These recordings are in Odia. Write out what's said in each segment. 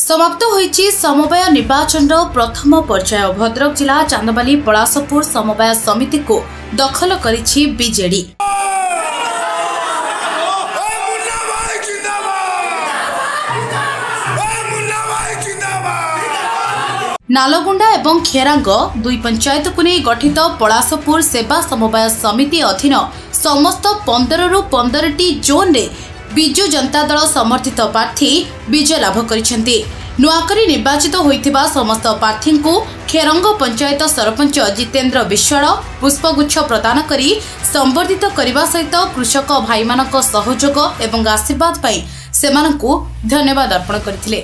ସମାପ୍ତ ହୋଇଛି ସମବାୟ ନିର୍ବାଚନର ପ୍ରଥମ ପର୍ଯ୍ୟାୟ ଭଦ୍ରକ ଜିଲ୍ଲା ଚାନ୍ଦବାଲି ପଳାଶପୁର ସମବାୟ ସମିତିକୁ ଦଖଲ କରିଛି ବିଜେଡି ନାଲଗୁଣ୍ଡା ଏବଂ ଖେରାଙ୍ଗ ଦୁଇ ପଞ୍ଚାୟତକୁ ନେଇ ଗଠିତ ପଳାଶପୁର ସେବା ସମବାୟ ସମିତି ଅଧୀନ ସମସ୍ତ ପନ୍ଦରରୁ ପନ୍ଦରଟି ଜୋନ୍ରେ ବିଜୁ ଜନତା ଦଳ ସମର୍ଥିତ ପ୍ରାର୍ଥୀ ବିଜୟ ଲାଭ କରିଛନ୍ତି। ନୂଆକରି ନିର୍ବାଚିତ ହୋଇଥିବା ସମସ୍ତ ପ୍ରାର୍ଥୀଙ୍କୁ ଖେରଙ୍ଗ ପଞ୍ଚାୟତ ସରପଞ୍ଚ ଜିତେନ୍ଦ୍ର ବିଶ୍ୱାଳ ପୁଷ୍ପଗୁଚ୍ଛ ପ୍ରଦାନ କରି ସମ୍ବର୍ଦ୍ଧିତ କରିବା ସହିତ କୃଷକ ଭାଇମାନଙ୍କ ସହଯୋଗ ଏବଂ ଆଶୀର୍ବାଦ ପାଇଁ ସେମାନଙ୍କୁ ଧନ୍ୟବାଦ ଅର୍ପଣ କରିଥିଲେ।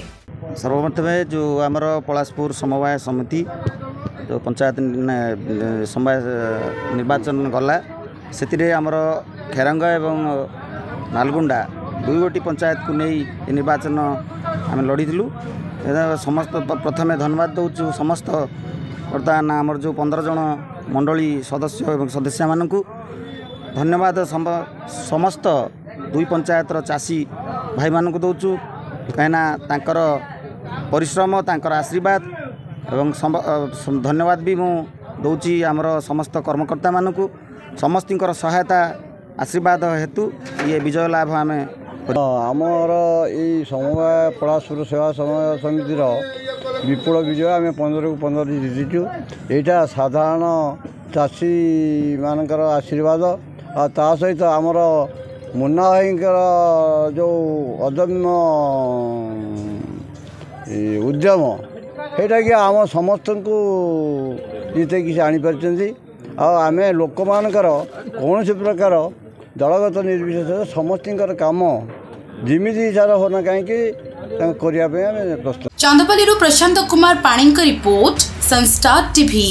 ସର୍ବପ୍ରଥମେ ଯେଉଁ ଆମର ପଳାଶପୁର ସମବାୟ ସମିତି ଯେଉଁ ପଞ୍ଚାୟତ ସମବାୟ ନିର୍ବାଚନ ଗଲା ସେଥିରେ ଆମର ଖେରଙ୍ଗ ଏବଂ ନାଲଗୁଣ୍ଡା ଦୁଇ ଗୋଟି ପଞ୍ଚାୟତକୁ ନେଇ ଏ ନିର୍ବାଚନ ଆମେ ଲଢ଼ିଥିଲୁ। ସମସ୍ତ ପ୍ର- ପ୍ରଥମେ ଧନ୍ୟବାଦ ଦେଉଛୁ ସମସ୍ତ ବର୍ତ୍ତମାନ ଆମର ଯେଉଁ ପନ୍ଦର ଜଣ ମଣ୍ଡଳୀ ସଦସ୍ୟ ଏବଂ ସଦସ୍ୟାମାନଙ୍କୁ। ଧନ୍ୟବାଦ ସମ- ସମସ୍ତ ଦୁଇ ପଞ୍ଚାୟତର ଚାଷୀ ଭାଇମାନଙ୍କୁ ଦେଉଛୁ। କାହିଁକିନା ତାଙ୍କର ପରିଶ୍ରମ ତାଙ୍କର ଆଶୀର୍ବାଦ ଏବଂ ଧନ୍ୟବାଦ ବି ମୁଁ ଦେଉଛି ଆମର ସମସ୍ତ କର୍ମକର୍ତ୍ତାମାନଙ୍କୁ। ସମସ୍ତଙ୍କର ସହାୟତା ଆଶୀର୍ବାଦ ହେତୁ ଇଏ ବିଜୟ ଲାଭ ଆମେ ଆମର ଏଇ ସମବାୟ ପଳାଶପୁର ସେବା ସମବାୟ ସମିତିର ବିପୁଳ ବିଜୟ ଆମେ ପନ୍ଦରକୁ ପନ୍ଦର ଜିତିଛୁ। ଏଇଟା ସାଧାରଣ ଚାଷୀମାନଙ୍କର ଆଶୀର୍ବାଦ। ଆଉ ତା ସହିତ ଆମର ମୁନ୍ନା ଭାଇଙ୍କର ଯେଉଁ ଅଦମ୍ୟ ଉଦ୍ୟମ ସେଇଟାକି ଆମ ସମସ୍ତଙ୍କୁ ଜିତେଇକି ସେ ଆଣିପାରିଛନ୍ତି। ଆଉ ଆମେ ଲୋକମାନଙ୍କର କୌଣସି ପ୍ରକାର ଦଳଗତ ନିର୍ବିଶେଷରେ ସମସ୍ତଙ୍କର କାମ ଯେମିତି ସାର ହେଉନା କାହିଁକି ତାଙ୍କୁ କରିବା ପାଇଁ ଆମେ ପ୍ରସ୍ତୁତ। ଚାନ୍ଦବାଲିରୁ ପ୍ରଶାନ୍ତ କୁମାର ପାଣିଙ୍କ ରିପୋର୍ଟ ସନଷ୍ଟାର ଟିଭି।